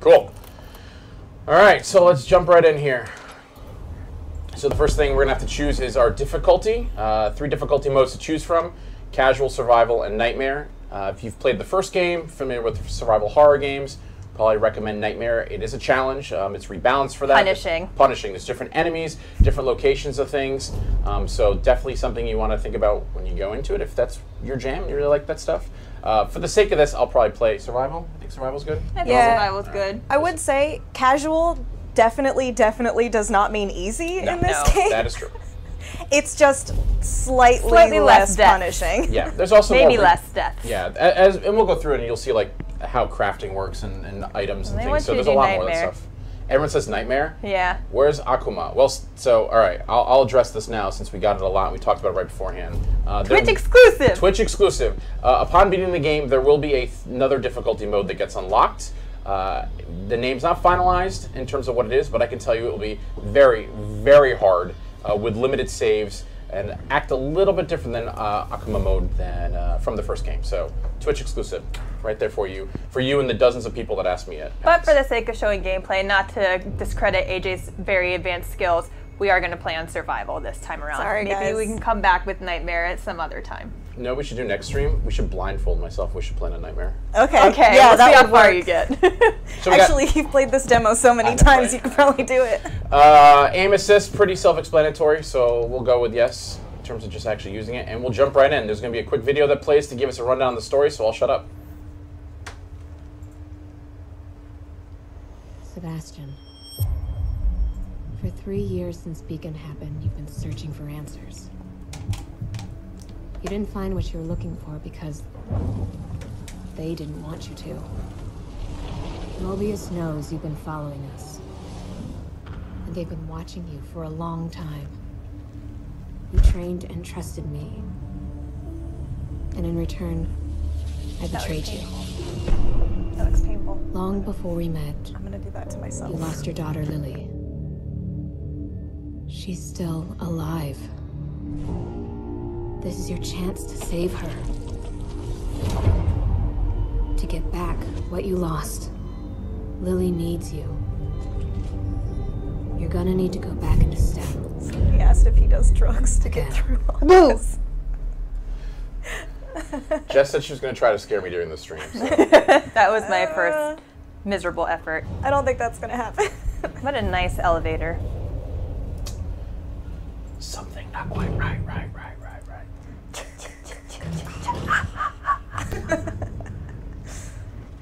Cool. All right, so let's jump right in here. So the first thing we're gonna have to choose is our difficulty. Uh, three difficulty modes to choose from: casual, survival, and nightmare. Uh, if you've played the first game, familiar with survival horror games, probably recommend Nightmare. It is a challenge. Um, it's rebalanced for that. Punishing. It's punishing. There's different enemies, different locations of things. Um, so definitely something you want to think about when you go into it. If that's your jam, you really like that stuff. Uh, for the sake of this, I'll probably play survival. I think survival's good. I think Yeah. survival's good. I would say casual definitely, definitely does not mean easy No. in this No. game. That is true. It's just slightly, Slightly less less, punishing. Yeah, there's also Maybe more less death. Yeah, as and we'll go through it and you'll see like how crafting works and, and items and They things. So there's a do lot more of that stuff. Everyone says nightmare. Yeah. Where's Akumu? Well, so all right, I'll, I'll address this now since we got it a lot. and We talked about it right beforehand. Uh, there- Twitch exclusive. Twitch exclusive. Uh, upon beating the game, there will be a th- another difficulty mode that gets unlocked. Uh, the name's not finalized in terms of what it is, but I can tell you it will be very, very hard uh, with limited saves and act a little bit different than uh, Akumu mode than uh, from the first game. So Twitch exclusive, right there for you, for you and the dozens of people that asked me it. But for the sake of showing gameplay, not to discredit AJ's very advanced skills, we are going to play on survival this time around. Sorry, Maybe guys. we can come back with Nightmare at some other time. You know what we should do next stream? We should blindfold myself. We should play a nightmare. Okay. Okay, Yeah, we'll that see how far work. you get. So we got- Actually, you've played this demo so many know, times, right? you could probably do it. Uh, aim assist, pretty self-explanatory, so we'll go with yes in terms of just actually using it, and we'll jump right in. There's going to be a quick video that plays to give us a rundown of the story, so I'll shut up. Sebastian. For three years since Beacon happened, you've been searching for answers. You didn't find what you were looking for because they didn't want you to. Mobius knows you've been following us. And they've been watching you for a long time. You trained and trusted me. And in return, I betrayed you. That looks painful. Long before we met, I'm gonna do that to myself. you lost your daughter, Lily. She's still alive. This is your chance to save her. To get back what you lost. Lily needs you. You're gonna need to go back into STEM. He asked if he does drugs to get through all Boo. this. Jess said she was going to try to scare me during the stream. So. that was my Uh. first miserable effort. I don't think that's gonna happen. What a nice elevator. Something not quite right, right, right, right, right.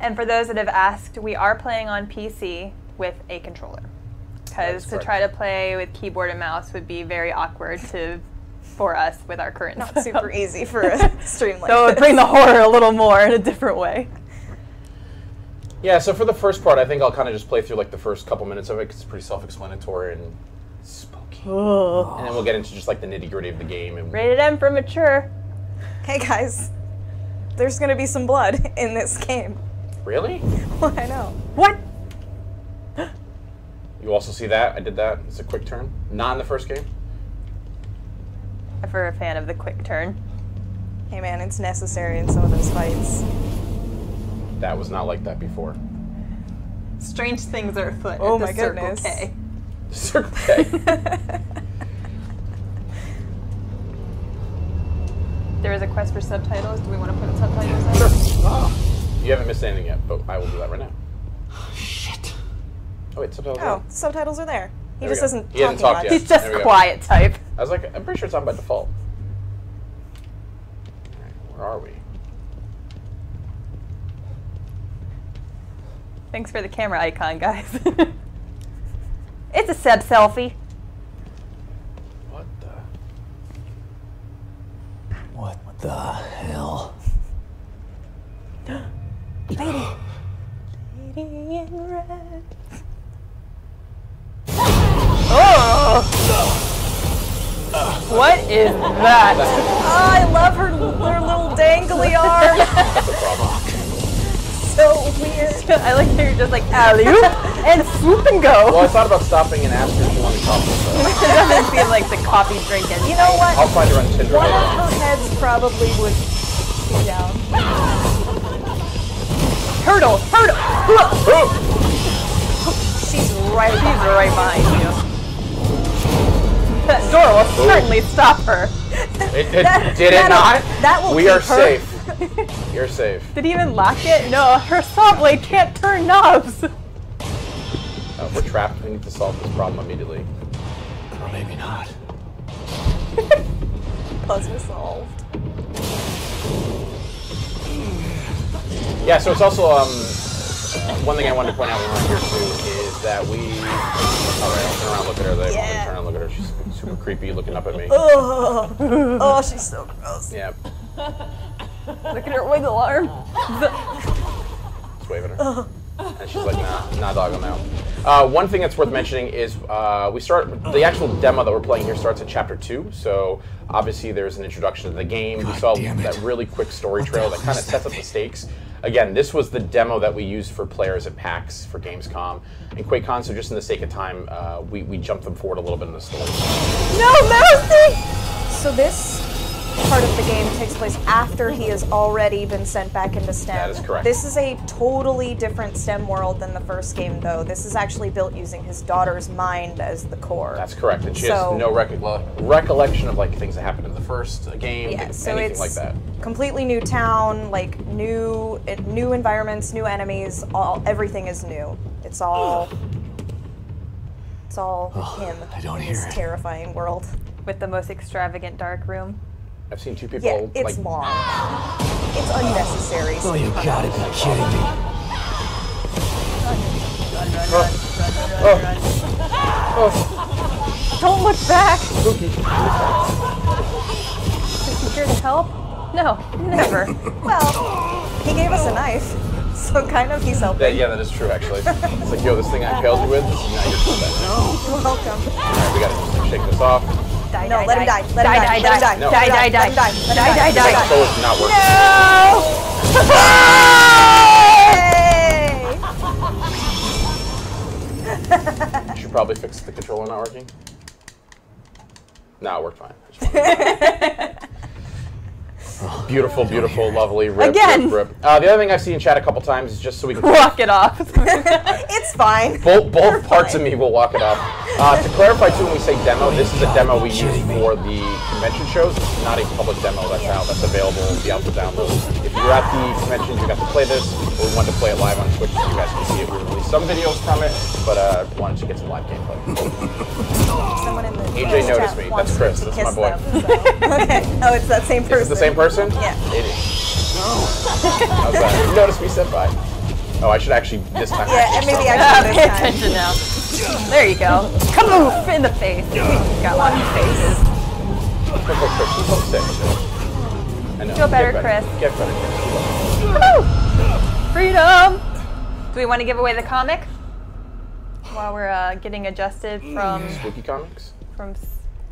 And for those that have asked, we are playing on PC with a controller. Because to correct. try to play with keyboard and mouse would be very awkward to for us with our current Not setup. super easy for a stream like So it would bring the horror a little more in a different way. Yeah, so for the first part, I think I'll kind of just play through like the first couple minutes of it 'cause it's pretty self-explanatory and spooky. And then we'll get into just like the nitty-gritty of the game. And Rated M for mature. Hey guys, there's gonna be some blood in this game. Really, Well, I know. What? you also see that I did that. It's a quick turn. Not in the first game. If we're a fan of the quick turn. Hey man, it's necessary in some of those fights. That was not like that before. Strange things are afoot Oh at the my Circle. K. Circle K. There is a quest for subtitles. Do we want to put subtitles in? Ah. You haven't missed anything yet, but I will do that right now. Shit. Oh wait, subtitles. Oh, on. subtitles are there. He There just go. isn't He hasn't talking talked much. yet. He's just There we go. quiet type. I was like, I'm pretty sure it's on by default. Where are we? Thanks for the camera icon, guys. it's a Seb selfie. What the? What the hell? Oh. What is that? Oh, I love her, her little dangly arm. That's a problem. so weird. I like how you're just like alley and swoop and go. Well. I thought about stopping and asking if she wanted coffee. So It doesn't feel like the coffee drinking. You know what? I'll find her on Tinder One of her heads probably would be down. Turtle, turtle. Ooh! right She's right behind you. That door will certainly stop her. It, it- That- did it not? that will we keep are her. safe. You're safe. Did he even lock it? No, her saw blade can't turn knobs. Uh, we're trapped. We need to solve this problem immediately. Or maybe not. Puzzle solved. Yeah, so it's also um, one thing I wanted to point out when we're here too is that we. All right, I'll turn around, and look at her. There. Yeah. Turn around, look at her. She's super creepy, looking up at me. Oh, oh, she's so gross. Yeah, Look at her wiggle arm. just waving her. And she's like, nah, nah, dog, I'm out. Uh, one thing that's worth mentioning is uh, we start the actual demo that we're playing here starts at chapter two. So obviously there's an introduction to the game. we God saw damn it. that really quick story What trail that kind of sets that up the stakes. Again, this was the demo that we used for players at PAX for Gamescom and QuakeCon. So just in the sake of time, uh, we we jumped them forward a little bit in the story. No mercy! So this part of the game takes place after he has already been sent back into STEM. That is correct. This is a totally different STEM world than the first game, though. This is actually built using his daughter's mind as the core. That's correct. And she So- has no recolle- recollection of like things that happened in the first uh, game, Yeah, so anything it's like that. completely new town, like new uh, new environments, new enemies. All everything is new. It's all it's all him. I don't hear this it. terrifying world. With the most extravagant dark room. I've seen two people Yeah, it's like long. It's unnecessary. Oh, you gotta be kidding me. Oh. Oh. Don't look back! Is he here to help? No, never. Well, he gave us a knife, so kind of he's helping. That, yeah, that is true actually. it's like, yo, this thing I impaled you with, now you're just that. You're welcome. Alright, we gotta just shake this off. Die, No, die, let him die. Let him die, die. die, Let him die. No. die, die, Let him die. die, Let him die, die, Let him die. So it's not working. Hey! You should probably fix the controller not working. No, it worked fine. I just wanted- beautiful, beautiful, lovely. Rip, Again. Rip, rip. Uh, the other thing I've seen in chat a couple times is just so we can Walk it off. It's fine. both both parts of me will walk it off. Uh, to clarify too, when we say demo, this is a demo we use for the convention shows. It's not a public demo that's out. That's available. It'll be out for download. If you're at the conventions, you got to play this, or we wanted to play it live on Twitch, so you guys can see it. We released some videos from it, but uh, wanted to get some live gameplay. Someone in the AJ noticed me. That's Chris. That's my boy. them, so- okay. Oh, it's that same person. Is it the same person? Yeah. It is. No. How's that? You noticed me, senpai. Oh, I should actually this time. Yeah, actually and maybe I with- should Pay time. attention now. There you go. Come Kamoof in the face. Got one faces. Homesick. I know. Feel better, Get Chris. Get better, Chris. Freedom! Do we want to give away the comic? While we're uh, getting adjusted from Spooky comics. from.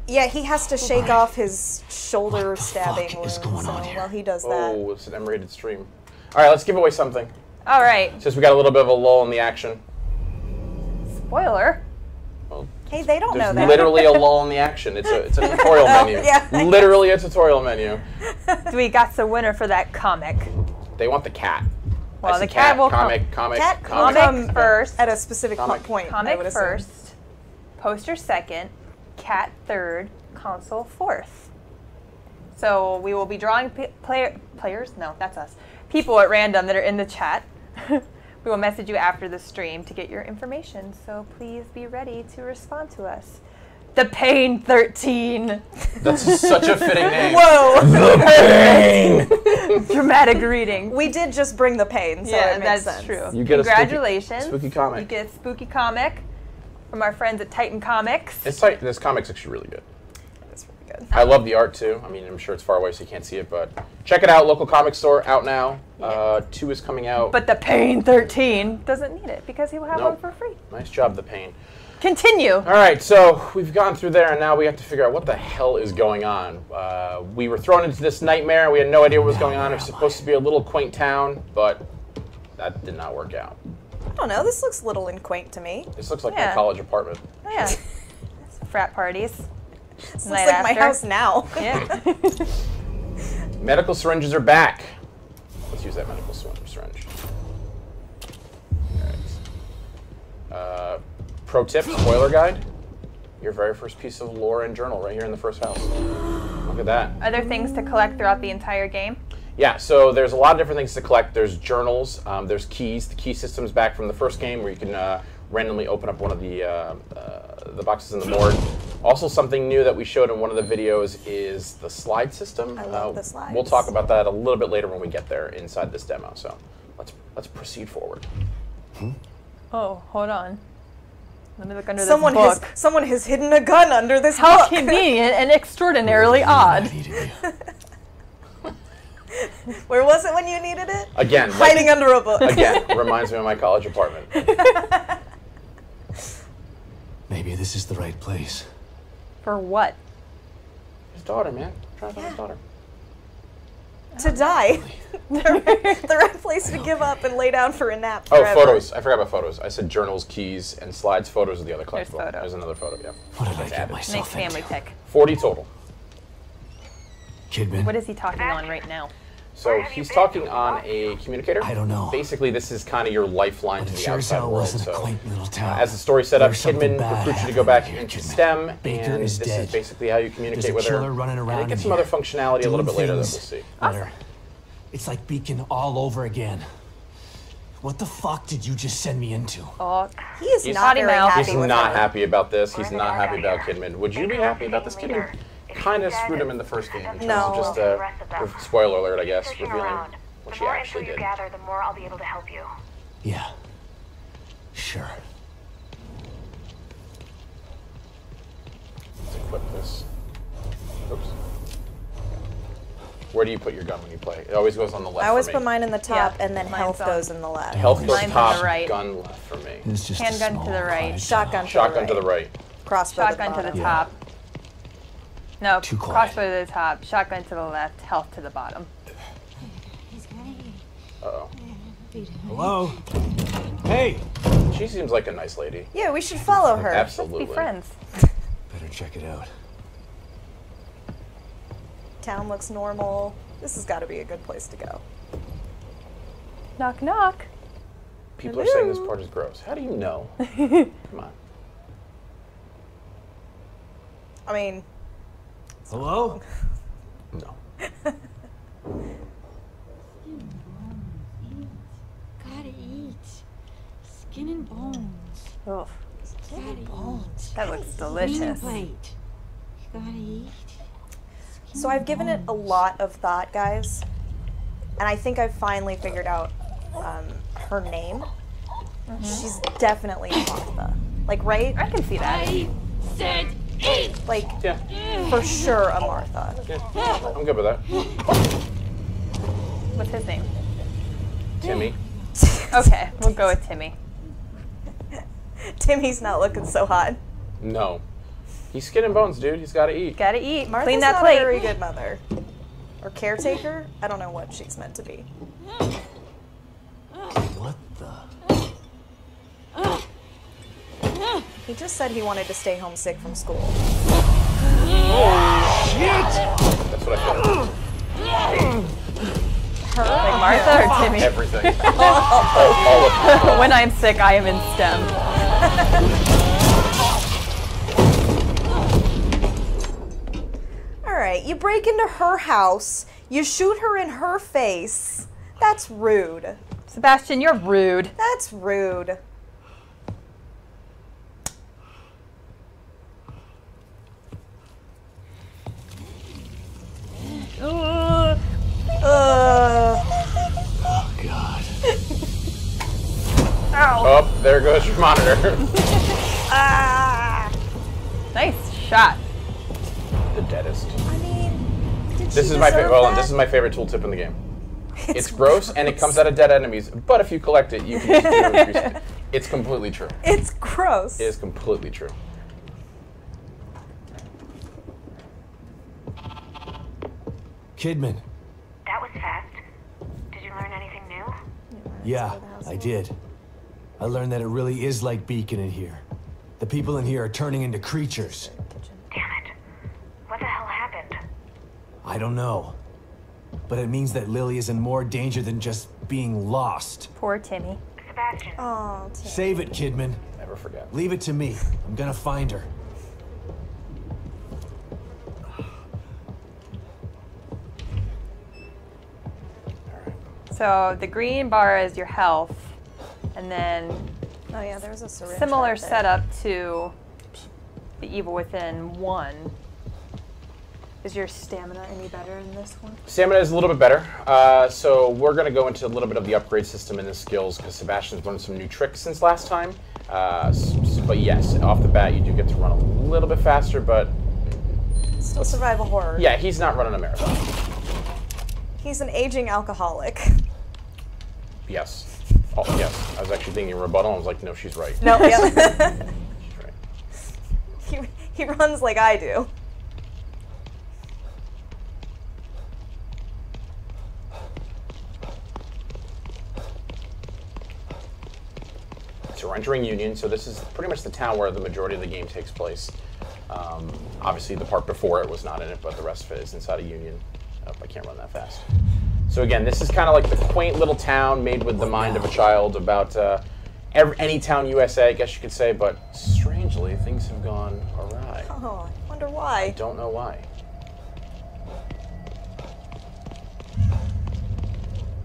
Yeah, he has to shake off his shoulder stabbing fuck wound. is going so on here? while he does that, Oh, it's an M-rated stream. All right, let's give away something. All right. Since we got a little bit of a lull in the action. Spoiler. Well, hey, they don't know that. literally a lull in the action. It's a it's a tutorial menu. yeah, Literally a tutorial menu. So we got the winner for that comic. They want the cat. I Well, the cat will come- comic, comic, Cat comic. Comic come first. at a specific Comic. point. Comic would assume. first, poster second, cat third, console fourth. So we will be drawing p- player, players. No, that's us. People at random that are in the chat. we will message you after the stream to get your information. So please be ready to respond to us. The Pain 13. That's such a fitting name. Whoa! The Pain. Dramatic reading. we did just bring the pain, so yeah, it makes that's sense. true. You get a spooky- Congratulations. spooky comic. You get a spooky comic from our friends at Titan Comics. It's site, this comic's actually really good. That's really good. I love the art too. I mean, I'm sure it's far away, so you can't see it, but check it out. Local comic store out now. Uh, two is coming out. But the Pain 13 doesn't need it because he will have Nope. one for free. nice job, the pain. Continue. All right, so we've gone through there, and now we have to figure out what the hell is going on. Uh, we were thrown into this nightmare. We had no idea what was going on. It was supposed to be a little quaint town, but that did not work out. I don't know. This looks little and quaint to me. This looks like my Yeah. college apartment. Oh, yeah. Frat parties. This Night looks like my after. house now. Yeah. Medical syringes are back. Let's use that medical syringe. syringe. All right. Uh, pro tip, spoiler guide. Your very first piece of lore and journal right here in the first house. Look at that. Other things to collect throughout the entire game? Yeah, so there's a lot of different things to collect. There's journals, um, there's keys. The key system's back from the first game where you can uh, randomly open up one of the uh, uh, the boxes in the morgue. Also, something new that we showed in one of the videos is the slide system. I love Uh, the slides. We'll talk about that a little bit later when we get there inside this demo. So let's let's proceed forward. Oh, hold on. Let me look under Someone this has someone has hidden a gun under this How book. convenient and extraordinarily odd. I needed you. Where was it when you needed it? Again, like- Hiding under a book. again reminds me of my college apartment. Maybe this is the right place. For what? His daughter, man. Trying to find his daughter. To die. the, right, the right place to give up and lay down for a nap. Oh, photos. I forgot about photos. I said journals, keys, and slides. Photos of the other There's collectible. photos. There's another photo. Yeah. What did I get added. Nice family into? pick. Forty total. Kidman, What is he talking on right now? So he's talking on a communicator. I don't know. Basically, this is kind of your lifeline But to the sure outside hell world. wasn't a quaint little uh, town. as the story set up, Kidman bad recruits you to go back happening into here, Kidman. STEM, Baker and is this dead. is basically how you communicate There's a with her. killer running and around it gets in some other functionality a little bit later that we'll see. Better. It's like Beacon all over again. What the fuck did you just send me into? Oh, He is He's- not Potty very mouth. happy He's not her. happy about this. He's not happy about. Kidman. Would you be happy about this? Kidman leader. If kind of screwed him in the first game in terms No. of just the uh, rest of them. spoiler alert, I guess, revealing around. what the she more actually info you did. gather, the more I'll be able to help you. Yeah. Sure. Let's equip this. Oops. Where do you put your gun when you play? It always goes on the left. I always for me. put mine in the top, Yeah, and then mine's health on- goes in the left. Health goes Mine's top, the right. gun left for me. It's just Handgun to the right. quiet Shotgun town. to Shotgun the to the right. right. Crossbow shotgun to the top. Yeah. Top. No, Too quiet. crossbow to the top, shotgun to the left, health to the bottom. Uh oh. Hello? Hey! She seems like a nice lady. Yeah, we should follow her. Absolutely. Be friends. Better check it out. Town looks normal. This has got to be a good place to go. Knock knock. People are saying this part is gross. How do you know? Come on. I mean, Hello? No. Gotta eat. Skin and bones. Oh. Gotta eat. that looks delicious. You gotta eat. so I've given it a lot of thought, guys, and I think I've finally figured out um, her name. She's definitely Martha. Like, right? I can see that. I said eat! Like, Yeah. for sure a Martha. Yeah. I'm good with that. What's his name? Timmy. Okay, we'll go with Timmy. Timmy's not looking so hot. No. He's skin and bones, dude. He's got to eat. Gotta eat. Martha's Clean that not plate. a very good mother. Or caretaker? I don't know what she's meant to be. What the? He just said he wanted to stay home sick from school. Oh, shit! That's what I feel. Like Martha or Timmy? Everything. all, all of them. when I'm sick, I am in STEM. All right, you break into her house, you shoot her in her face. That's rude. Sebastian, you're rude. That's rude. Ugh. Oh, God. Ow. Oh, there goes your monitor. Ah. Nice shot. the deadest. I mean, This is my favorite. On. This is my favorite tooltip in the game. It's, gross, and it comes out of dead enemies. But if you collect it, you can just do increase it. It's completely true. It's gross. It is completely true. Kidman. That was fast. Did you learn anything new? Yeah, I did. I learned that it really is like Beacon in here. The people in here are turning into creatures. Damn it. What the hell happened? I don't know. But it means that Lily is in more danger than just being lost. Poor Timmy. Sebastian, Oh, Tim. Save it, Kidman. Never forget. Leave it to me. I'm gonna find her. So the green bar is your health, and then Oh yeah, there's a syringe. similar right there. setup to the Evil Within one. Is your stamina any better in this one? Stamina is a little bit better. Uh, so we're going to go into a little bit of the upgrade system and the skills because Sebastian's learned some new tricks since last time. Uh, s- s- but yes, off the bat, you do get to run a little bit faster. But Still survival horror. yeah, he's not running a marathon. He's an aging alcoholic. Yes. Oh, yes. I was actually thinking of rebuttal. I was like, no, she's right. No, yeah. She's right. he, he runs like I do. So we're entering Union. So this is pretty much the town where the majority of the game takes place. Um, obviously, the part before it was not in it, but the rest of it is inside of Union. Oh, I can't run that fast. So again, this is kind of like the quaint little town made with the mind of a child about uh, every, any town USA, I guess you could say. But strangely, things have gone awry. Oh, I wonder why. Don't know why.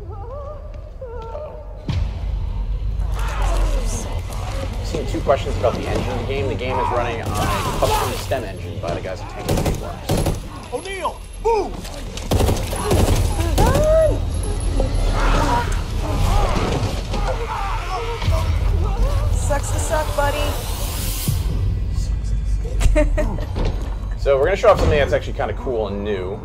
Uh-oh. Seen two questions about the engine of the game. The game is running on a custom stem engine by the guys at Tango Gameworks. O'Neal, move! Sucks to suck, buddy. So we're going to show off something that's actually kind of cool and new.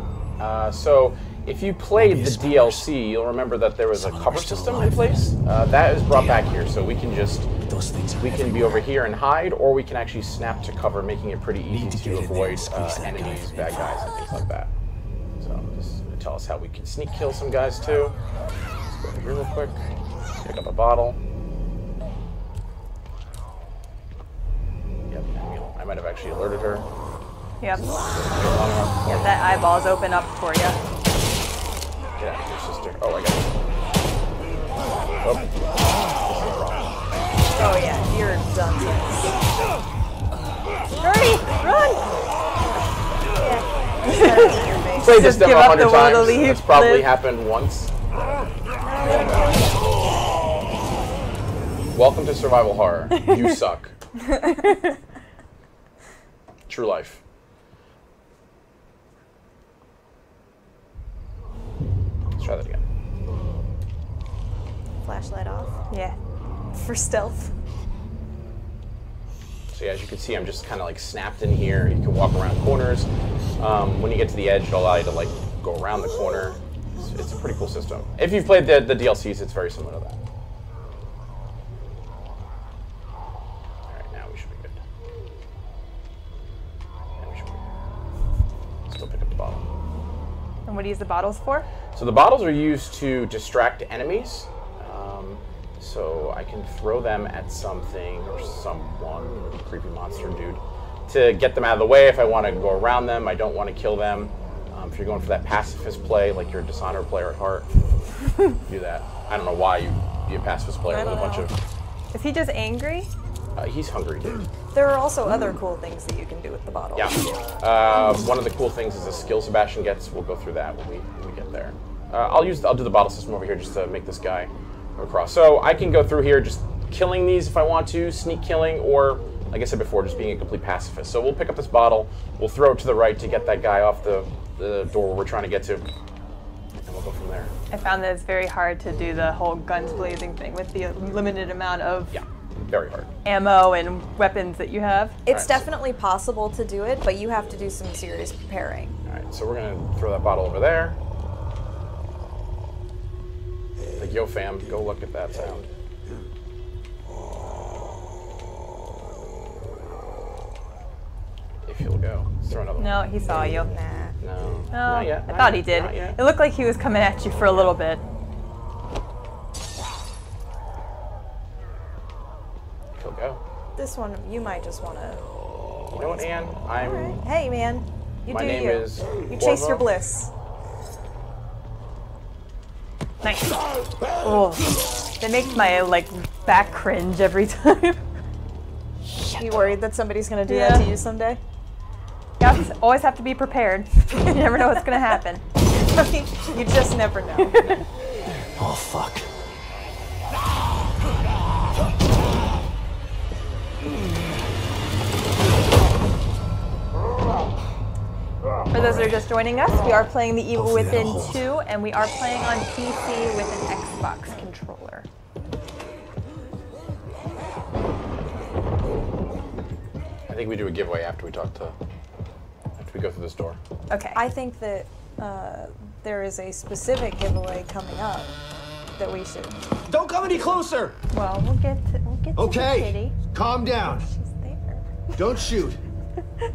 Uh, so if you played the DLC, you'll remember that there was a Some of cover system in place. Uh, that is brought back here, so we can just Those things we can be over here and hide, or we can actually snap to cover, making it pretty easy to to, get in there avoid and uh, that guy enemies, bad guys, and things like that. So just tell us how we can sneak kill some guys too. Let's go over here real quick. Pick up a bottle. Might have actually alerted her. Yep. Yep, that eyeball's open up for you. Get out of here, sister. Oh, I got it. Oh. This is a problem. Oh yeah, you're done. Hurry! Run! Played this demo a hundred times. That's probably live. happened once. Welcome to survival horror. You suck. True life. Let's try that again. Flashlight off Yeah. for stealth. So yeah, as you can see, I'm just kind of like snapped in here. You can walk around corners. Um, when you get to the edge, it'll allow you to like go around the corner. It's, it's a pretty cool system. If you've played the, the DLCs, it's very similar to that. All right, now we should be good. Now we should be good. Still pick up the bottle. And what do you use the bottles for? So the bottles are used to distract enemies. Um, so I can throw them at something or someone, creepy monster dude, to get them out of the way if I want to go around them. I don't want to kill them. Um, if you're going for that pacifist play, like you're a Dishonored player at heart, do that. I don't know why you be a pacifist player with a bunch know. of. Is he just angry? Uh, he's hungry, dude. There are also other cool things that you can do with the bottle. Yeah. Uh, one of the cool things is a skill Sebastian gets. We'll go through that when we, when we get there. Uh, I'll use I'll do the bottle system over here just to make this guy go across. So I can go through here just killing these if I want to, sneak killing, or like I said before, just being a complete pacifist. So we'll pick up this bottle, we'll throw it to the right to get that guy off the, the door we're trying to get to, and we'll go from there. I found that it's very hard to do the whole guns blazing thing with the limited amount of Yeah, very hard. ammo and weapons that you have. It's Alright. definitely possible to do it, but you have to do some serious preparing. All right, so we're gonna throw that bottle over there. Like, yo, fam, go look at that sound. If you'll go, Let's throw another No, he saw you. Nah. No, No, not yet. I not thought yet, he did. It looked like he was coming at you for a little bit. This one, you might just want to. You know what, Anne? I'm. Alright. Hey, man. You My do name you. is you chase Corvo. your bliss. Nice. Oh, that makes my like back cringe every time. You worried that somebody's gonna do that to you someday? You always- always have to be prepared. you never know what's gonna happen. I mean, you just never know. Oh, fuck. For those that are just joining us, we are playing The Evil Within 2, and we are playing on PC with an Xbox controller. I think we do a giveaway after we talk to. After we go through this door. Okay. I think that uh, there is a specific giveaway coming up that we should. Don't come any closer! well, we'll get to, we'll get to the Okay, kitty. calm down. She's there. Don't shoot.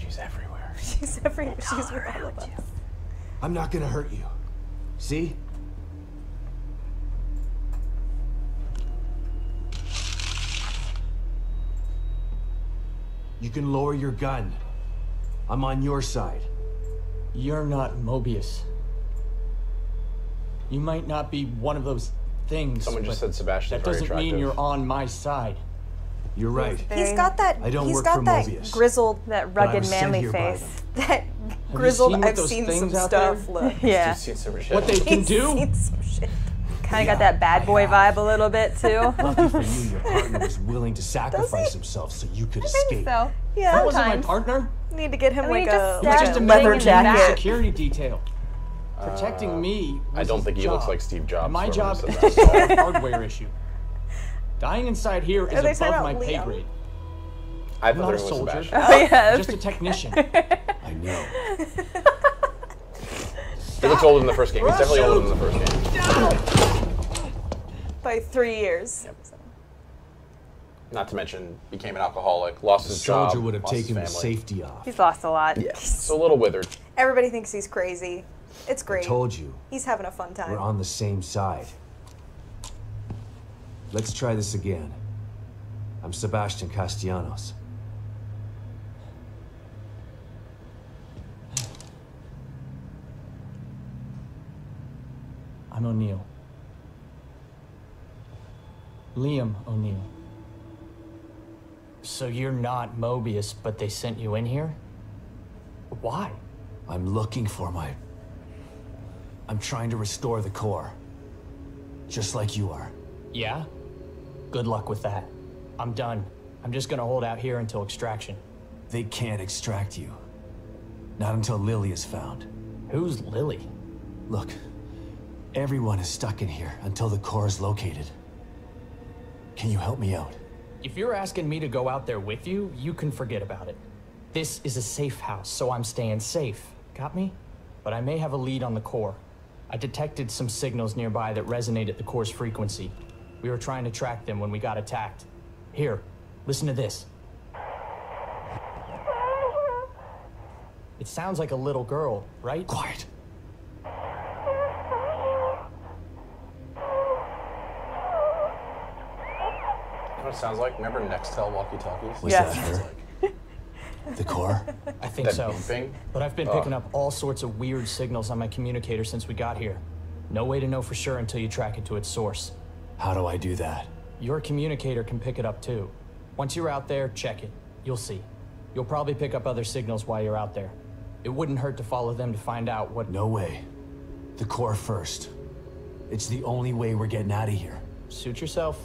She's everywhere. She's every. She's with all of us. I'm not gonna hurt you. See? You can lower your gun. I'm on your side. You're not Mobius. You might not be one of those things. Someone just said Sebastian. That doesn't mean you're on my side. You're right. He's got that. I don't he's work got for that Mobius. grizzled. That rugged, manly face. That grizzled. seen I've seen some things out there? stuff. Look. Yeah. Seen some shit. What they can He's do? seen some shit. Kind of got that bad boy vibe a little bit, too. Lucky for you, your partner was willing to sacrifice himself so you could I escape. think so. Yeah. That wasn't my partner. Need to get him I mean, like he a, just He was like just a a leather member of the jacket. security detail. Protecting me. Uh, I don't his think he looks like Steve Jobs. My job is to solve a hardware issue. Dying inside here is they talking above my about pay grade. I I'm not a soldier. Sebastian. Oh, yeah. Just a technician. I know. He looks older than the first game. He's definitely older than the first game. by three years. Not to mention, became an alcoholic, lost The his job, soldier would have lost his taken the safety off. He's lost a lot. Yeah, so a little withered. Everybody thinks he's crazy. It's great. I told you, He's having a fun time. we're on the same side. Let's try this again. I'm Sebastian Castellanos. I'm O'Neal. Liam O'Neal. So you're not Mobius, but they sent you in here? Why? I'm looking for my. I'm trying to restore the core. Just like you are. Yeah? Good luck with that. I'm done. I'm just gonna hold out here until extraction. They can't extract you. Not until Lily is found. Who's Lily? Look, everyone is stuck in here until the core is located. Can you help me out? If you're asking me to go out there with you, you can forget about it. This is a safe house, so I'm staying safe. Got me? But I may have a lead on the core. I detected some signals nearby that resonate at the core's frequency. We were trying to track them when we got attacked. Here, listen to this. It sounds like a little girl, right? Quiet. You know what it sounds like? Remember Nextel walkie-talkies? Was Yes. that her? The core? I think That so. beeping? But I've been oh. picking up all sorts of weird signals on my communicator since we got here. No way to know for sure until you track it to its source. How do I do that? Your communicator can pick it up too. Once you're out there, check it. You'll see. You'll probably pick up other signals while you're out there. It wouldn't hurt to follow them to find out what. No way. The core first. It's the only way we're getting out of here. Suit yourself.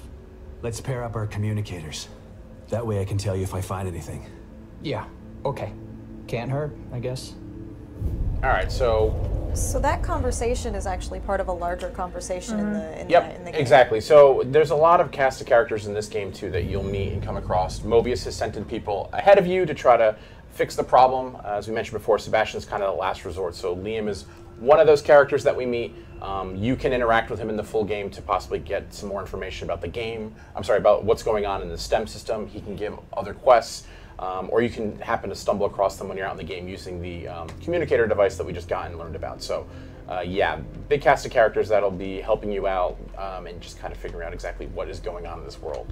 Let's pair up our communicators. That way I can tell you if I find anything. Yeah, okay. Can't hurt, I guess. All right, so So that conversation is actually part of a larger conversation in the in, Yep, the, in the game. exactly. So there's a lot of cast of characters in this game too that you'll meet and come across. Mobius has sent in people ahead of you to try to fix the problem. Uh, as we mentioned before, Sebastian's kind of the last resort. So Liam is one of those characters that we meet. Um, you can interact with him in the full game to possibly get some more information about the game. I'm sorry about what's going on in the STEM system. He can give other quests. Um, or you can happen to stumble across them when you're out in the game using the um, communicator device that we just got and learned about. So, uh, yeah, big cast of characters that'll be helping you out um, and just kind of figuring out exactly what is going on in this world.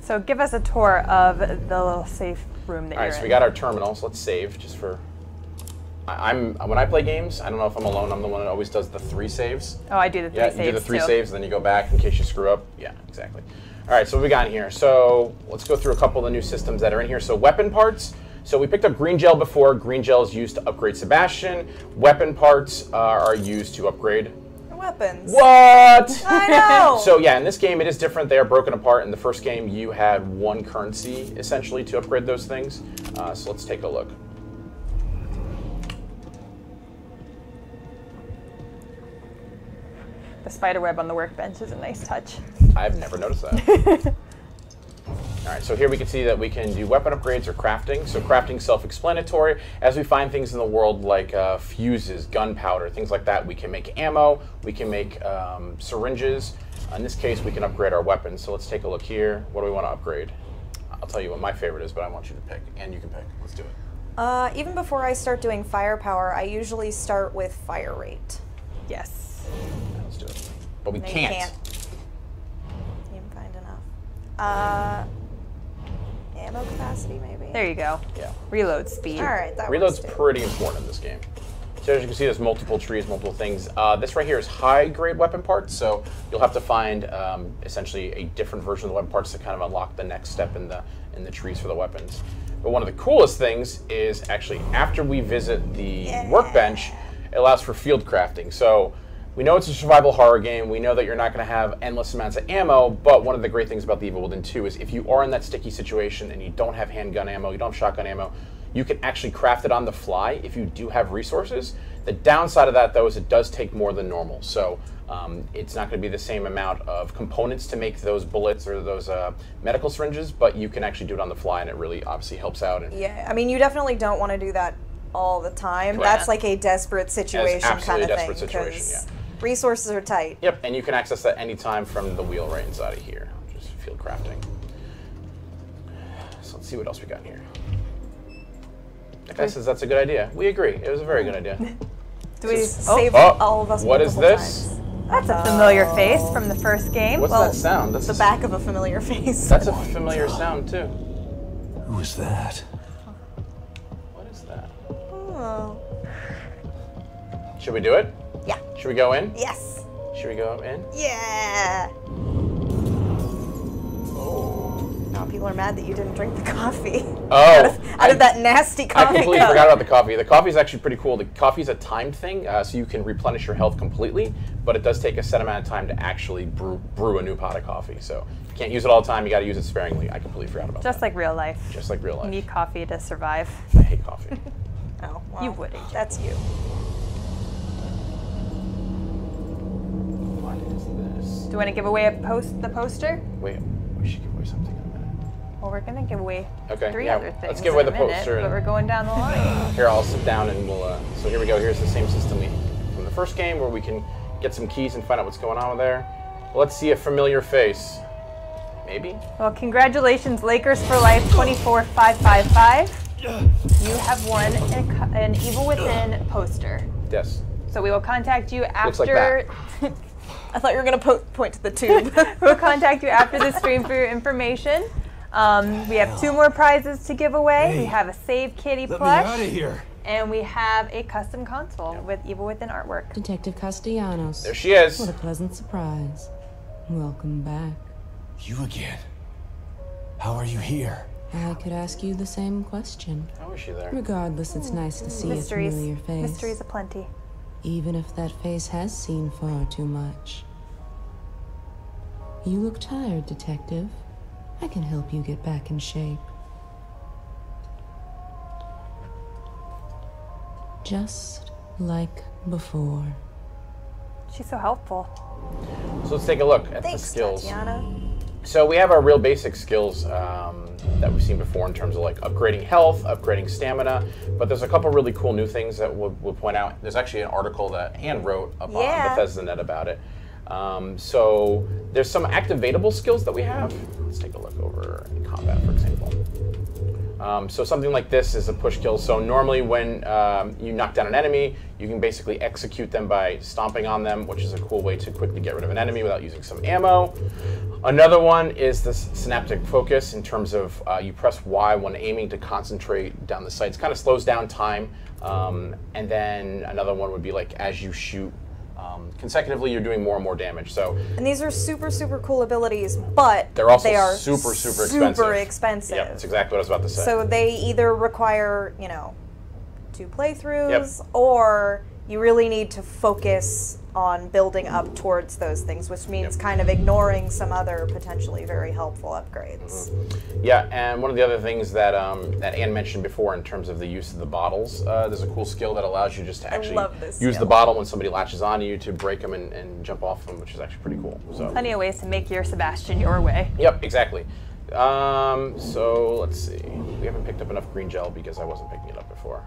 So give us a tour of the little safe room that All right, so in. we got our terminal. So let's save just for. I, I'm when I play games. I don't know if I'm alone. I'm the one that always does the three saves. oh, I do the three Yeah, saves Yeah, you do the three too. saves, and then you go back in case you screw up. Yeah, exactly. All right, so what we got in here? So let's go through a couple of the new systems that are in here. So weapon parts. So we picked up green gel before. Green gel is used to upgrade Sebastian. Weapon parts uh, are used to upgrade. Weapons. What? I know. So yeah, in this game it is different. They are broken apart. In the first game, you had one currency essentially to upgrade those things. Uh, so let's take a look. The spider web on the workbench is a nice touch. I've never noticed that. All right, so here we can see that we can do weapon upgrades or crafting. So crafting self-explanatory. As we find things in the world like uh, fuses, gunpowder, things like that, we can make ammo, we can make um, syringes. In this case, we can upgrade our weapons. So let's take a look here. What do we want to upgrade? I'll tell you what my favorite is, but I want you to pick, and you can pick. Let's do it. Uh, even before I start doing firepower, I usually start with fire rate. Yes. Yeah, it. But we No, can't. can't. Even find enough. Uh, ammo capacity, maybe. There you go. Yeah. Reload speed. All right, that Reload's works pretty important in this game. So as you can see, there's multiple trees, multiple things. Uh, this right here is high-grade weapon parts, so you'll have to find um, essentially a different version of the weapon parts to kind of unlock the next step in the in the trees for the weapons. But one of the coolest things is actually after we visit the workbench, it allows for field crafting. So we know it's a survival horror game. We know that you're not going to have endless amounts of ammo, but one of the great things about The Evil Within 2 is if you are in that sticky situation and you don't have handgun ammo, you don't have shotgun ammo, you can actually craft it on the fly if you do have resources. The downside of that, though, is it does take more than normal. So um, it's not going to be the same amount of components to make those bullets or those uh, medical syringes, but you can actually do it on the fly, and it really obviously helps out. And Yeah, I mean, you definitely don't want to do that all the time. That's like a desperate situation kind of a desperate thing. situation, yeah. Resources are tight. Yep, and you can access that anytime from the wheel right inside of here, just field crafting. So let's see what else we got here. That guy says hmm. that's a good idea. We agree. It was a very good idea. Do we? S- Oh, Save Oh, all of us. what is this? times. that's a uh, familiar face from the first game. What's Well, that sound? That's The a, back of a familiar face. That's a familiar sound too. Who is that? What is that? Oh. Should we do it? Yeah. Should we go in? Yes. Should we go in? Yeah. Oh. Now people are mad that you didn't drink the coffee. Oh, out of, out I- of that nasty coffee. I completely cup. forgot about the coffee. The coffee is actually pretty cool. The coffee is a timed thing, uh, so you can replenish your health completely, but it does take a set amount of time to actually brew, brew a new pot of coffee. So you can't use it all the time. You got to use it sparingly. I completely forgot about it. Just that. like real life. Just like real life. You life. need coffee to survive. I hate coffee. Oh, well, You wouldn't. That's you. This? Do you want to give away a post the poster? Wait, we should give away something in a minute. Well, we're gonna give away Okay, three yeah, other things. let's give away the minute, poster But we're going down the line. Here, I'll sit down and we'll. Uh, so here we go. Here's the same system we from the first game, where we can get some keys and find out what's going on with there. Let's see a familiar face. Maybe. Well, congratulations, Lakers for Life 24555. You have won a co- an Evil Within poster. Yes. So we will contact you Looks like after. I thought you were gonna po- point to the tube. we'll contact you after the stream for your information. Um, we have two more prizes to give away. We have a Save Kitty Let me plush, out of here. and we have a custom console with Evil Within artwork. Detective Castellanos. There she is. What a pleasant surprise. Welcome back. You again. How are you here? I could ask you the same question. How is she there? Regardless, it's nice to see Mysteries, a familiar face. mysteries aplenty. Even if that face has seen far too much. You look tired, Detective. I can help you get back in shape. Just like before. She's so helpful. So let's take a look at Thanks, the skills. Tatiana. So we have our real basic skills um, that we've seen before in terms of like upgrading health, upgrading stamina. But there's a couple really cool new things that we'll, we'll point out. There's actually an article that Anne wrote up Yeah. on Bethesda Net about it. Um, so there's some activatable skills that we have. Let's take a look over in combat, for example. Um, so something like this is a push kill. So normally when um, you knock down an enemy, you can basically execute them by stomping on them, which is a cool way to quickly get rid of an enemy without using some ammo. Another one is this synaptic focus in terms of uh, you press Y when aiming to concentrate down the sights. Kind of slows down time. Um, and then another one would be like as you shoot, um, consecutively, you're doing more and more damage. So And these are super, super cool abilities, but They're also they are super, super expensive. super expensive. yeah, that's exactly what I was about to say. So they either require, you know, two playthroughs, or you really need to focus on building up towards those things, which means Yep. kind of ignoring some other potentially very helpful upgrades. Yeah, and one of the other things that um, that Anne mentioned before in terms of the use of the bottles, uh, there's a cool skill that allows you just to actually love this use the bottle when somebody latches onto you to break them and, and jump off them, which is actually pretty cool. So. Plenty of ways to make your Sebastian your way. Yep, exactly. Um, so let's see. We haven't picked up enough green gel because I wasn't picking it up before.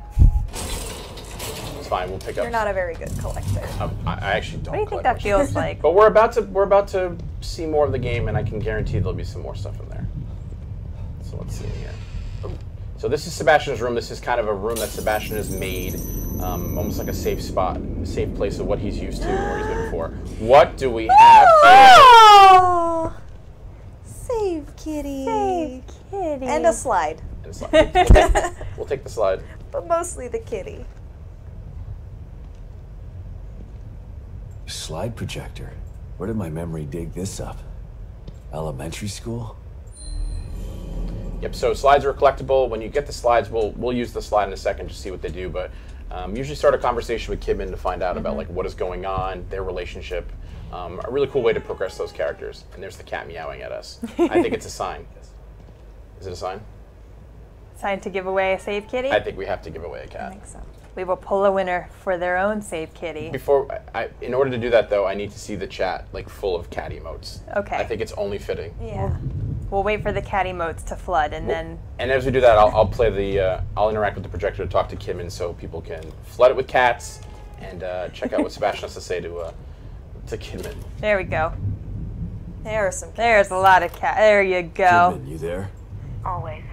It's fine. We'll pick up. You're not a very good collector. Um, I, I actually don't. What do you think collect that much. feels like? But we're about to we're about to see more of the game, and I can guarantee there'll be some more stuff in there. So let's see here. So this is Sebastian's room. This is kind of a room that Sebastian has made, um, almost like a safe spot, a safe place of what he's used to, or he's been before. What do we have here? Oh, save kitty. Hey, kitty. And a slide, And it's like- We'll take, we'll take the slide. but mostly the kitty. Slide projector. Where did my memory dig this up? Elementary school? Yep. So slides are collectible. When you get the slides, we'll we'll use the slide in a second to see what they do. But um, usually start a conversation with Kidman to find out about like what is going on, their relationship. Um, a really cool way to progress those characters. And there's the cat meowing at us. I think it's a sign. Is it a sign? Sign to give away a save kitty. I think we have to give away a cat. I think so. We will pull a winner for their own save kitty. Before, I, I, in order to do that though, I need to see the chat like full of cat emotes. Okay. I think it's only fitting. Yeah. We'll wait for the cat emotes to flood and then And as we do that, I'll, I'll play the, uh, I'll interact with the projector to talk to Kidman so people can flood it with cats and uh, check out what Sebastian has to say to, uh, to Kidman. there we go. There are some. There's a lot of cat. There you go. Kidman, you there? Always.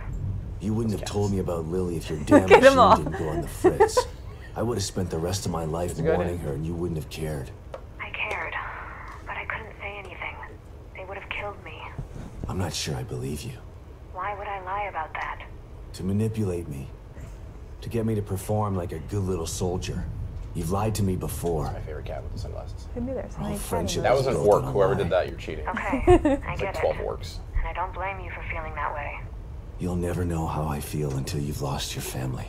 You wouldn't have told me about Lily if your damn STEM machine all. didn't go on the fritz. I would have spent the rest of my life a good mourning idea. her and you wouldn't have cared. I cared, but I couldn't say anything. They would have killed me. I'm not sure I believe you. Why would I lie about that? To manipulate me. To get me to perform like a good little soldier. You've lied to me before. My favorite cat with the sunglasses. Who knew there's so All many cat friendship? That wasn't Built work. Whoever did that, you're cheating. Okay, I get like get 12 it. works. And I don't blame you for feeling that way. You'll never know how I feel until you've lost your family.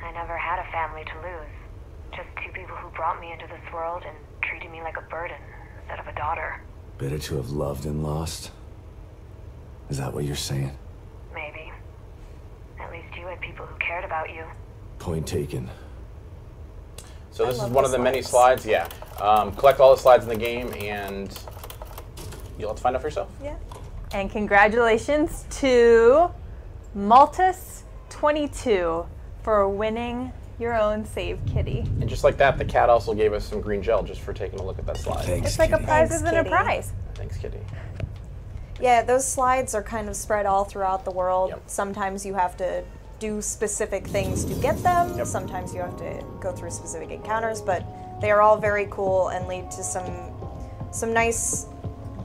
I never had a family to lose. Just two people who brought me into this world and treated me like a burden instead of a daughter. Better to have loved and lost? Is that what you're saying? Maybe. At least you had people who cared about you. Point taken. So this is one of the many slides. slides. Yeah. Um, collect all the slides in the game, and you'll have to find out for yourself. Yeah. And congratulations to Maltus22 for winning your own save kitty. And just like that, the cat also gave us some green gel just for taking a look at that slide. Thanks, It's like a kitty. prize Thanks, within a kitty. prize. Thanks, Kitty. Yeah, those slides are kind of spread all throughout the world. Yep. Sometimes you have to do specific things to get them. Yep. Sometimes you have to go through specific encounters, but they are all very cool and lead to some some nice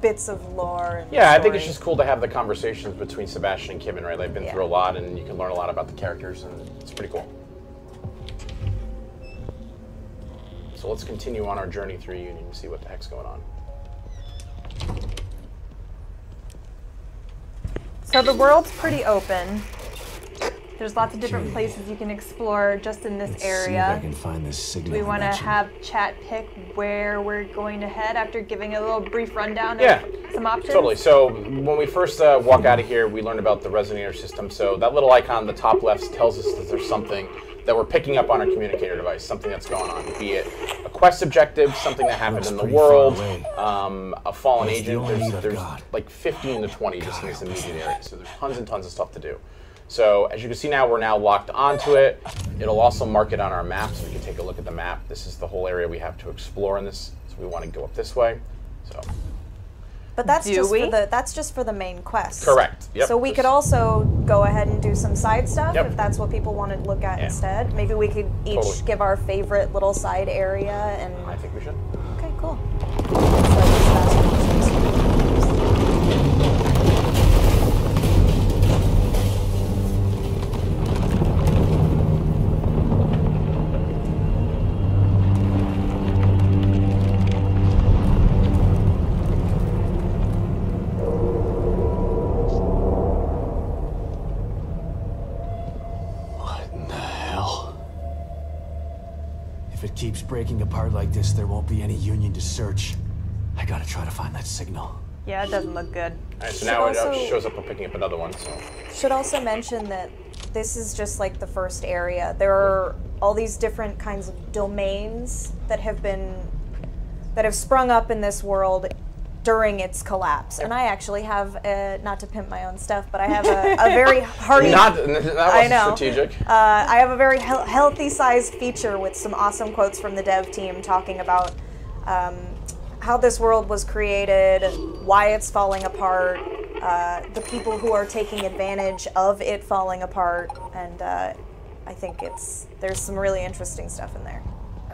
bits of lore. And Yeah, I think it's just cool to have the conversations between Sebastian and Kidman, right? They've been Yeah. through a lot, and you can learn a lot about the characters, and it's pretty cool. So let's continue on our journey through Union and see what the heck's going on. So the world's pretty open. There's lots of different places you can explore just in this Let's See if I area. can find this signal. Do we want to have chat pick where we're going to head after giving a little brief rundown Yeah. of some options? Totally. So when we first uh, walk out of here, we learned about the resonator system. So that little icon on the top left tells us that there's something that we're picking up on our communicator device, something that's going on, be it a quest objective, something that happened in the world, um, a fallen That's agent. only There's, need I've there's got. like 15 to 20 just in God, this immediate area. So there's tons and tons of stuff to do. So as you can see now, we're now locked onto it. It'll also mark it on our map, so we can take a look at the map. This is the whole area we have to explore in this. So we want to go up this way. So But that's Do just we? for the that's just for the main quest. Correct. Yep. So we Just- could also go ahead and do some side stuff Yep. if that's what people want to look at Yeah. instead. Maybe we could each Totally. give our favorite little side area and I think we should. okay, cool. This, there won't be any Union to search. I gotta try to find that signal. Yeah, it doesn't look good. All right, so Should now it uh, shows up. We're picking up another one. So Should also mention that this is just like the first area. There are all these different kinds of domains that have been that have sprung up in this world during its collapse. And I actually have a, not to pimp my own stuff, but I have a, a very hearty not that I know. strategic. Uh, I have a very hel- healthy sized feature with some awesome quotes from the dev team talking about um, how this world was created, why it's falling apart, uh, the people who are taking advantage of it falling apart, and uh, I think it's there's some really interesting stuff in there.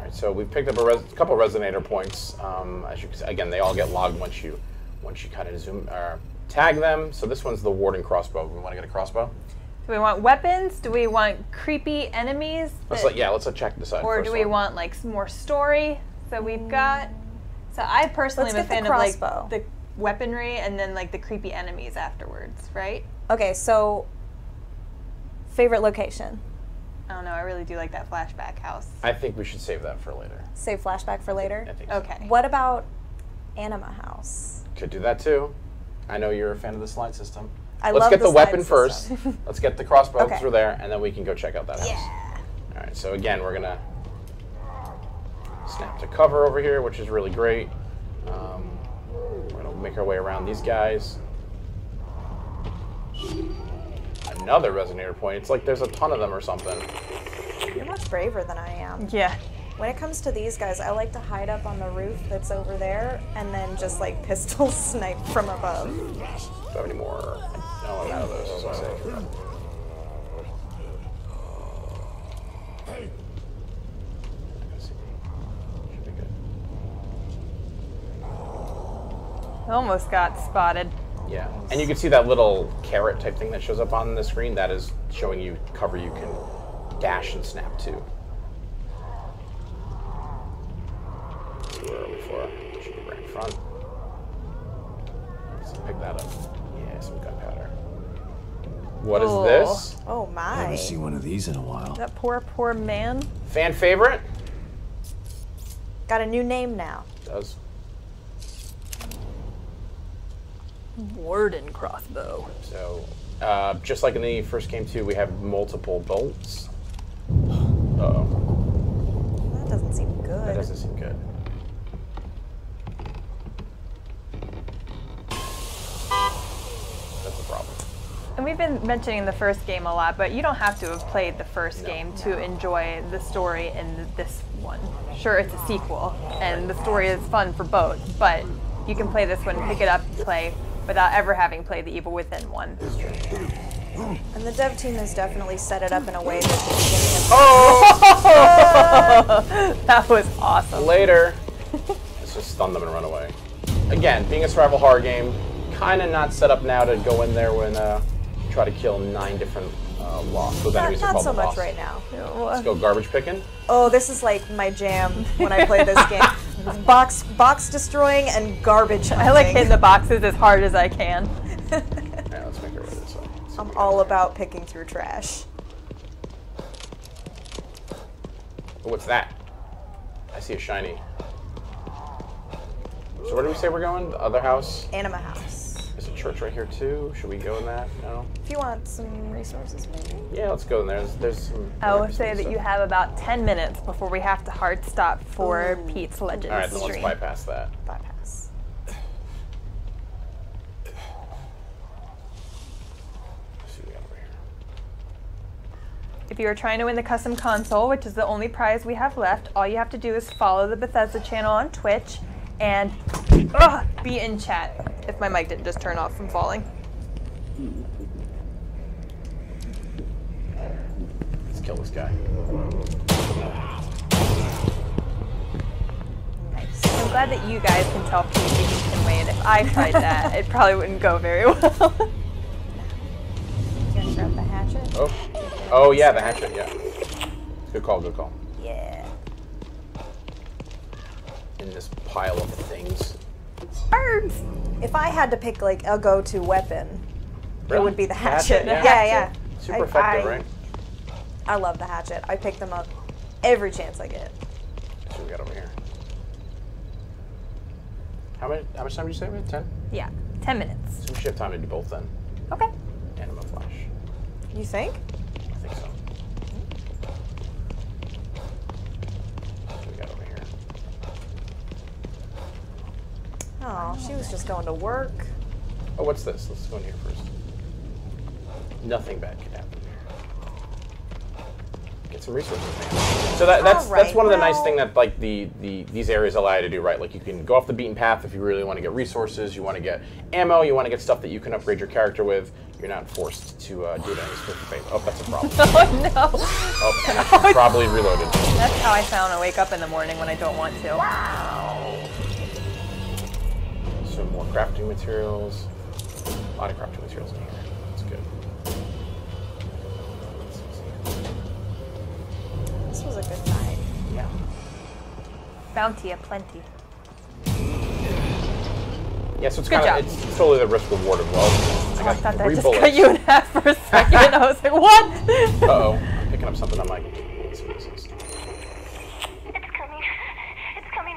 All right, so we've picked up a res- couple resonator points. Um, as you can see, again, they all get logged once you once you kind of zoom or tag them. So this one's the warden crossbow. We want to get a crossbow. Do we want weapons? Do we want creepy enemies? Let's let, yeah, let's let check decide. or first do we one. want like some more story? So we've got. So I personally Let's am a the fan of like crossbow. the weaponry and then like the creepy enemies afterwards, right? Okay, so favorite location. I don't know. I really do like that flashback house. I think we should save that for later. Save flashback for later. I think so. Okay. What about Anima House? Could do that too. I know you're a fan of the slide system. I Let's love get the the, weapon slide first. Let's get the crossbow Okay. through there, and then we can go check out that house. Yeah. All right. So again, we're gonna snap to cover over here, which is really great. Um, we're gonna make our way around these guys. Another resonator point. It's like there's a ton of them or something. You're much braver than I am. Yeah. When it comes to these guys, I like to hide up on the roof that's over there and then just like pistol snipe from above. Do I have any more? No, I'm out of those. So safe. Should. Almost got spotted. Yeah, and you can see that little carrot type thing that shows up on the screen. That is showing you cover you can dash and snap to. Where are we for? Should be right in front. Let's pick that up. Yeah, some gunpowder. What is Oh. this? Oh my. I Haven't seen one of these in a while. That poor, poor man. Fan favorite? Got a new name now. Does. Warden crossbow. So, uh, just like in the first game too, we have multiple bolts. Uh-oh. That doesn't seem good. That doesn't seem good. That's a problem. And we've been mentioning the first game a lot, but you don't have to have played the first game to enjoy the story in this one. Sure, it's a sequel, and the story is fun for both, but you can play this one, pick it up, play without ever having played the Evil Within one. And the dev team has definitely set it up in a way that the beginning of that was awesome. Later. Let's just stun them and run away. Again, being a survival horror game, kind of not set up now to go in there when uh, try to kill nine different uh, lost. Those not, enemies not called so the much lost. right now. Let's go garbage picking. Oh, this is like my jam when I play this game. box box destroying and garbage hunting. I like hitting the boxes as hard as I can. All right, let's make our way this way. I'm all about picking through trash. Oh, What's that? I see a shiny. So where do we say we're going? The other house? Anima House. There's a church right here too. Should we go in that? No. If you want some resources, maybe. Yeah, let's go in there. There's, there's some. I will say that you have about 10 minutes before we have to hard stop for Pete's Legends All right, then let's stream. bypass that. Bypass. Let's see what we got over here. If you are trying to win the custom console, which is the only prize we have left, all you have to do is follow the Bethesda channel on Twitch and ugh, be in chat. If my mic didn't just turn off from falling. Let's kill this guy. Nice. I'm glad that you guys can tell that you can win. If I tried that, it probably wouldn't go very well. Gonna grab the hatchet? Oh. Oh yeah, the hatchet. Yeah. Good call. Good call. Yeah. In this pile of things. Birds! If I had to pick like a go-to weapon, it would be the Hatchet, hatchet. yeah. yeah, yeah. Super I- effective, I- right? I love the hatchet. I pick them up every chance I get. What we got over here? How many? How much time did you say we had? Ten. Yeah, 10 minutes. So we should have time to do both then. Okay. Anima Flash. You think? I think so. Oh, she was just going to work. Oh, what's this? Let's go in here first. Nothing bad can happen. Get some resources, man. So that, that's Alright, that's one of the nice well- thing that like the, the these areas allow you to do, right? Like you can go off the beaten path if you really want to get resources, you want to get ammo, you want to get stuff that you can upgrade your character with. You're not forced to uh, do it any split faith. Oh, that's a problem. Oh no. oh, probably reloaded. That's how I found I wake up in the morning when I don't want to. Some more crafting materials. A lot of crafting materials in here. That's good. This was a good night. Yeah. Bounty aplenty. Yeah, so it's kind of it's totally the risk reward of well. I Oh, I got thought that just bullets. cut you in half for a second. I was like, what? Uh oh, I'm picking up something. I'm like, let's see what this is. It's coming. It's coming.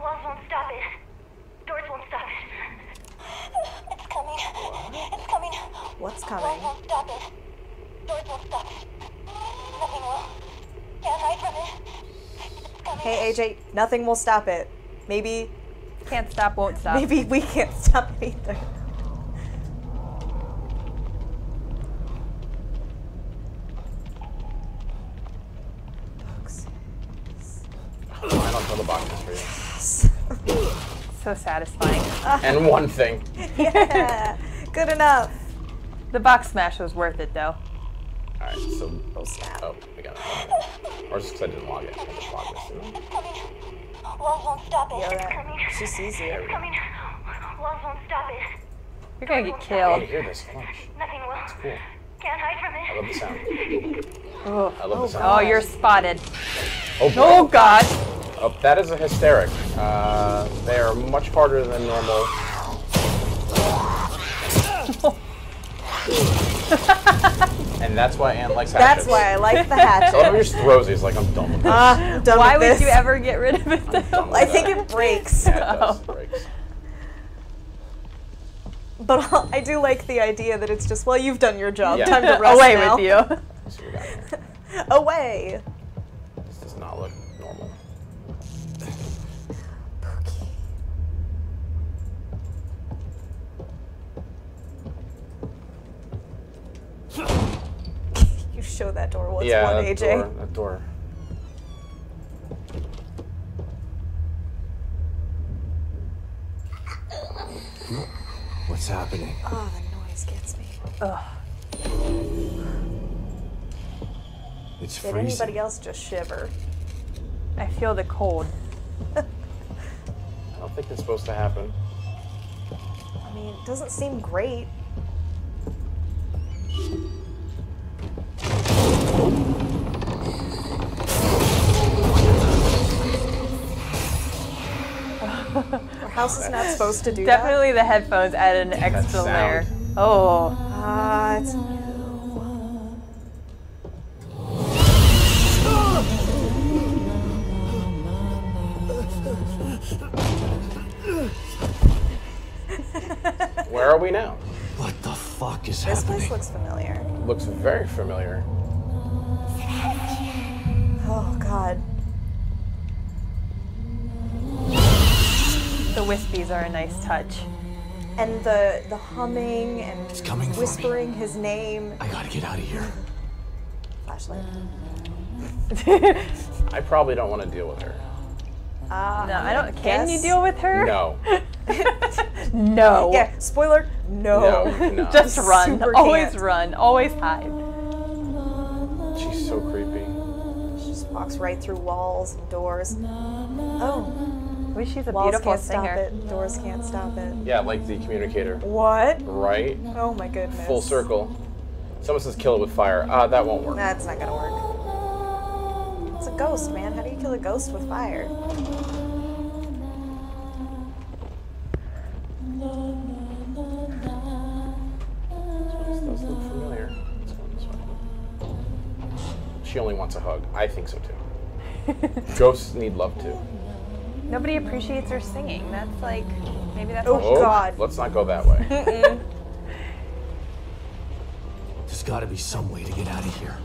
Walls won't stop it. Doors won't stop it. It's coming. It's coming. What's Walls coming? won't stop it. Doors won't stop it. Nothing will. Can't hide from it. It's coming. Hey AJ, nothing will stop it. Maybe Can't stop, won't stop. maybe we can't stop it either. Books. Oh, I don't know the boxes for you. So satisfying. And one thing. yeah, good enough. The box smash was worth it though. All right, so Oh snap. oh, we got it. Or just because I didn't log it. I just logged this. coming. Walls won't stop it. Yeah, it's coming. she sees you. It's coming. Walls won't stop it. You're gonna get killed. I hear this. Flash. Nothing will. Cool. Can't hide from it. I love the sound. Oh, I love the sound. oh you're spotted. Oh, boy. Oh god. Oh, that is a hysteric. Uh, they are much harder than normal. and that's why Anne likes hatchets. That's why I like the Some of hatchet. them just throws these like I'm done with this. Ah, I'm done Why with would you ever get rid of it though? I think it breaks. Yeah, it does. It breaks. But I do like the idea that it's just, well, you've done your job. Yeah. Time to rest Away now. with you. Let's see what we got here. Away. You show that door what's yeah, one, that AJ. door. That door. What's happening? Oh, the noise gets me. Ugh. It's Did freezing. anybody else just shiver? I feel the cold. I don't think it's supposed to happen. I mean, it doesn't seem great. Our house is not supposed to do that. Definitely the headphones add an extra layer. Oh. Ah, that. Is this happening? place looks familiar. Looks very familiar. Oh God. The wispies are a nice touch. And the the humming and coming whispering his name. I gotta get out of here. Flashlight. I probably don't want to deal with her. Uh, No, I don't. Can you deal with her? No. No. Yeah. Spoiler. No. No. no. Just run. Super Always can't. run. Always hide. She's so creepy. She just walks right through walls and doors. Oh, Wish she's a walls beautiful can't stop it. Doors can't stop it. Yeah, like the communicator. What? Right? Oh my goodness. Full circle. Someone says kill it with fire. Uh, that won't work. That's not gonna work. It's a ghost, man. How do you kill a ghost with fire? Those look familiar. Let's go this way. She only wants a hug. I think so too. Ghosts need love too. Nobody appreciates her singing. That's like maybe that's Oh, what Oh, God. let's not go that way. There's gotta be some way to get out of here.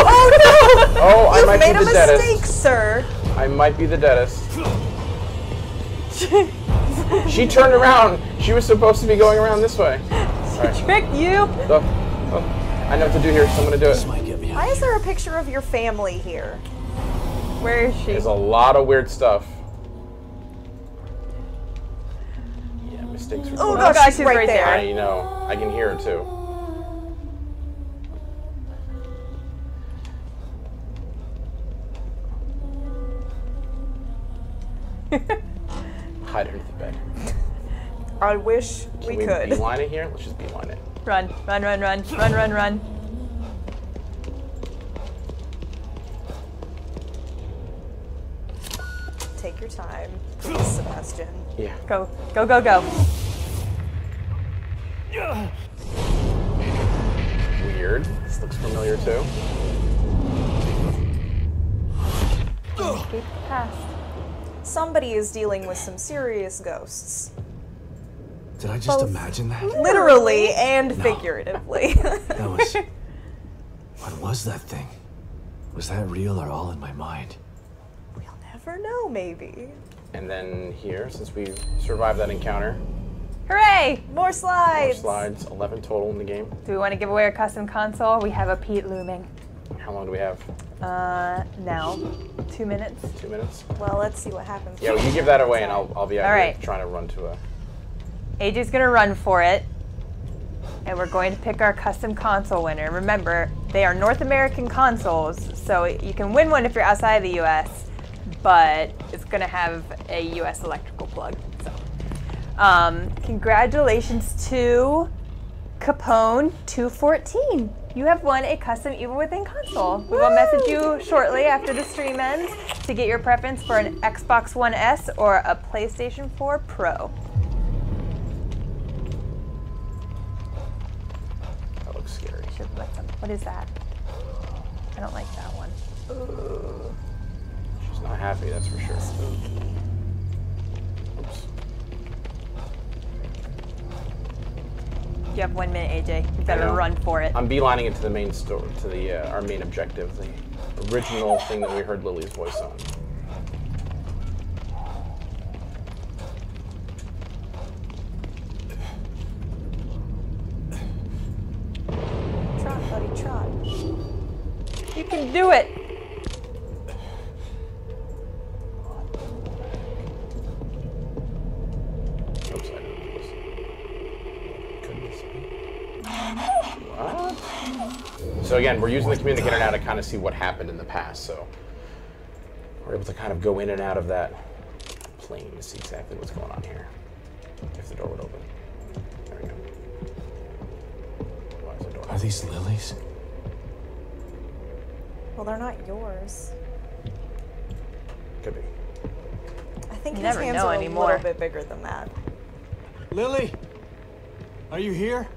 Oh, no! Oh, I might Made be a mistake, deadest. sir. I might be the deadest. she turned around. She was supposed to be going around this way. Alright. tricked you. Oh, oh, I know what to do here, so I'm gonna do it. might get me out. Why is there a picture of your family here? Where is she? There's a lot of weird stuff. Yeah, mistakes. Oh, recorded. God, God, she's, she's right, right there. I know. I can hear her too. I wish Can we, we could. beeline it here? Let's just beeline it. Run, run, run, run, run, run, run. Take your time, please, Sebastian. Yeah. Go, go, go, go. Weird. This looks familiar too. Escape the past. Somebody is dealing with some serious ghosts. Did I just Both. imagine that? Literally and figuratively. That was. What was that thing? Was that real or all in my mind? we'll never know, maybe. And then here, since we survived that encounter, Hooray! More slides! more slides. slides, 11 total in the game. Do we want to give away a custom console? We have a Pete looming. How long do we have? Uh, now, two minutes. Two minutes? Well, let's see what happens. Yeah, well, you give that away and I'll, I'll be out All here right. trying to run to a. AJ's gonna run for it, and we're going to pick our custom console winner. Remember, they are North American consoles, so you can win one if you're outside of the U.S., but it's gonna have a U.S. electrical plug. So, um, congratulations to Capone 214. You have won a custom Evil Within console. We will message you shortly after the stream ends to get your preference for an Xbox One S or a PlayStation 4 Pro. What is that? I don't like that one. She's not happy, that's for sure. Oops. You have one minute, AJ. You better run for it. I'm beelining it to the main story, to the uh, our main objective, the original thing that we heard Lily's voice on. Do it. Oops, I didn't do this. Could this? What? So again, we're using the communicator now to kind of see what happened in the past. So we're able to kind of go in and out of that plane to see exactly what's going on here. If the door would open. There we go. Why is the door? Are these lilies? Well, they're not yours. Could be. I think You his never hands know are a little bit bigger than that. Lily? Are you here?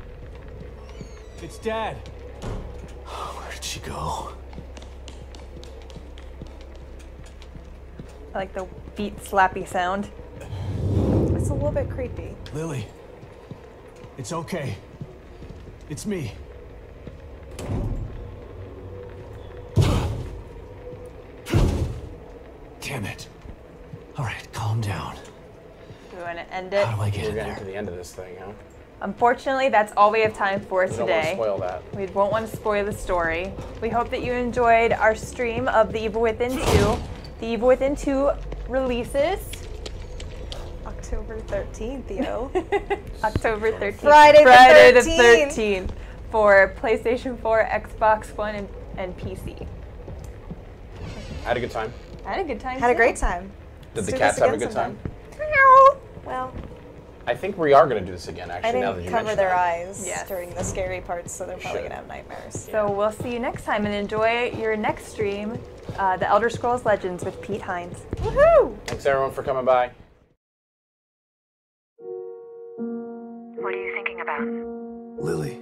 It's Dad. Where'd she go? I like the beat slappy sound. It's a little bit creepy. Lily. It's okay. It's me. End it? How do I get We're in getting there? to the end of this thing, huh? Unfortunately, that's all we have time for We don't want to today. spoil that. We won't want to spoil the story. We hope that you enjoyed our stream of The Evil Within 2. The Evil Within 2 releases October 13th, Theo. October 13th. Friday the Friday the 13th. 13th for PlayStation 4, Xbox One, and, and PC. I had a good time. I had a good time. Had a great time. Did Let's the cats have a again good time? Sometime. Well, I think we are going to do this again, I actually, now that didn't you cover mention their that. eyes Yes. during the scary parts, so they're probably Should. gonna have nightmares. So we'll see you next time and enjoy your next stream, uh, The Elder Scrolls Legends with Pete Hines. Woohoo! Thanks, everyone, for coming by. What are you thinking about? Lily.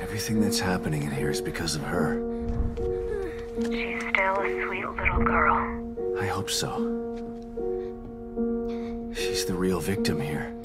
Everything that's happening in here is because of her. She's still a sweet little girl. I hope so. The real victim here.